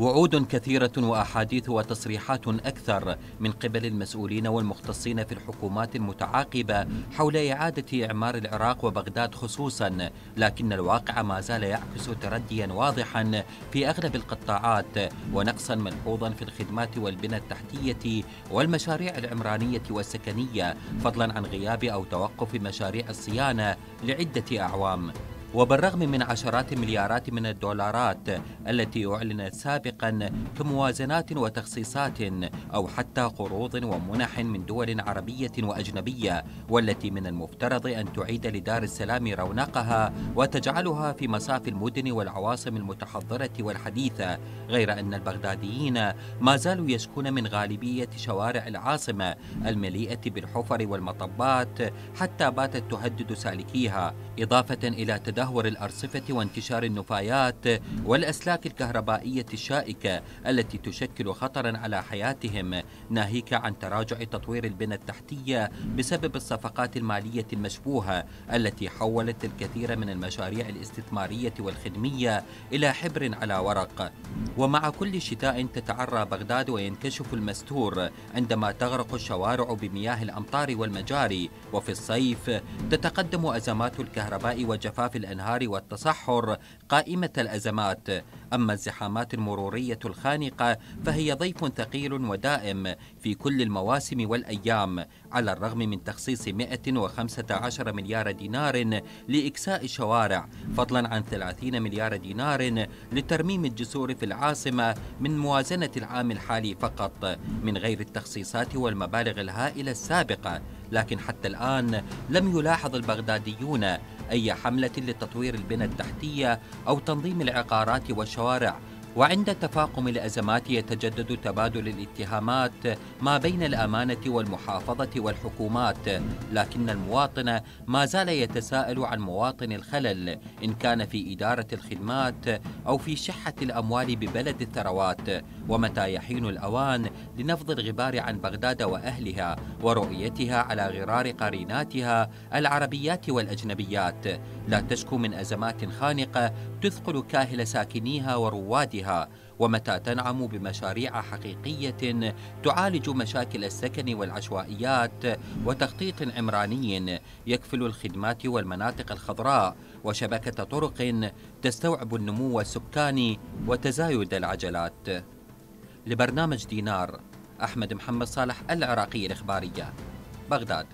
وعود كثيرة وأحاديث وتصريحات أكثر من قبل المسؤولين والمختصين في الحكومات المتعاقبة حول إعادة إعمار العراق وبغداد خصوصا لكن الواقع ما زال يعكس ترديا واضحا في أغلب القطاعات ونقصا ملحوظا في الخدمات والبنى التحتية والمشاريع العمرانية والسكنية فضلا عن غياب أو توقف مشاريع الصيانة لعدة أعوام. وبالرغم من عشرات المليارات من الدولارات التي أعلنت سابقا كموازنات وتخصيصات أو حتى قروض ومنح من دول عربية وأجنبية والتي من المفترض أن تعيد لدار السلام رونقها وتجعلها في مصاف المدن والعواصم المتحضرة والحديثة غير أن البغداديين ما زالوا يشكون من غالبية شوارع العاصمة المليئة بالحفر والمطبات حتى باتت تهدد سالكيها إضافة إلى تدخل تدهور الأرصفة وانتشار النفايات والأسلاك الكهربائية الشائكة التي تشكل خطرا على حياتهم ناهيك عن تراجع تطوير البنى التحتية بسبب الصفقات المالية المشبوهة التي حولت الكثير من المشاريع الاستثمارية والخدمية إلى حبر على ورق. ومع كل شتاء تتعرى بغداد وينكشف المستور عندما تغرق الشوارع بمياه الأمطار والمجاري وفي الصيف تتقدم أزمات الكهرباء وجفاف الأنهار الانهار والتصحر قائمة الأزمات. أما الزحامات المرورية الخانقة فهي ضيف ثقيل ودائم في كل المواسم والأيام على الرغم من تخصيص 115 مليار دينار لإكساء الشوارع فضلا عن 30 مليار دينار لترميم الجسور في العاصمة من موازنة العام الحالي فقط من غير التخصيصات والمبالغ الهائلة السابقة. لكن حتى الآن لم يلاحظ البغداديون أي حملة لتطوير البنى التحتية أو تنظيم العقارات والشوارع وعند تفاقم الأزمات يتجدد تبادل الاتهامات ما بين الأمانة والمحافظة والحكومات لكن المواطن ما زال يتساءل عن مواطن الخلل إن كان في إدارة الخدمات أو في شحة الأموال ببلد الثروات ومتى يحين الأوان لنفض الغبار عن بغداد وأهلها ورؤيتها على غرار قريناتها العربيات والأجنبيات. لا تشكو من أزمات خانقة تثقل كاهل ساكنيها وروادها. بها ومتى تنعم بمشاريع حقيقية تعالج مشاكل السكن والعشوائيات وتخطيط عمراني يكفل الخدمات والمناطق الخضراء وشبكة طرق تستوعب النمو السكاني وتزايد العجلات. لبرنامج دينار أحمد محمد صالح العراقي الإخبارية بغداد.